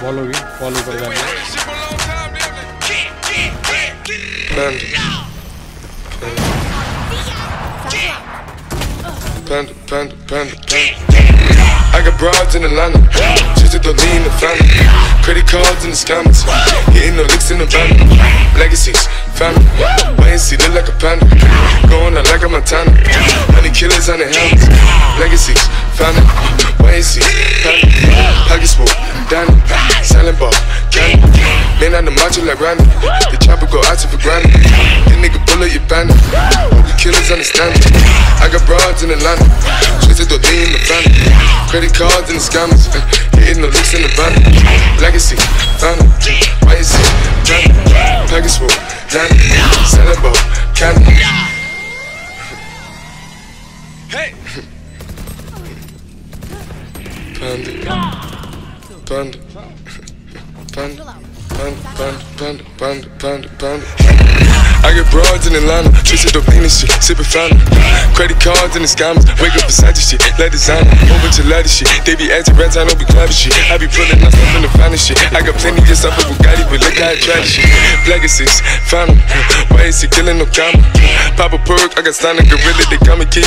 Follow भी follow कर देंगे Panda, panda, panda, panda. I got broads in Atlanta, just to lean the family. Credit cards in the scammers, hitting the licks in the van. Legacies, family, wait and see, look like a panda. Going out like a Montana, honey killers on the helmets. Legacies, family, wait and see, family. Pockets full, Danny, selling ball, candy. Man on the macho like Randy, the chopper go out to for granted. The nigga bullet your bandit, the killers understand me. I got broads in Atlanta, twisted the lean in the family. Credit cards and the scammers, eh, hitting the licks in the van. Legacy, family, why is it? Danny, package full, Danny, selling ball, candy. Hey! Panda, panda, I get broads in Atlanta, dope and shit, sippin' fountain. Credit cards and the scammers, wake up beside the shit, let designer, over to leather shit. They be acting rats, I don't be clever shit. I be pulling out stuff in the finest shit. I got plenty of stuff with Bugatti, but look how I try this shit. Legacies, family, why is he killing no comma? Pop a perk, I got signed a gorilla, they come and kill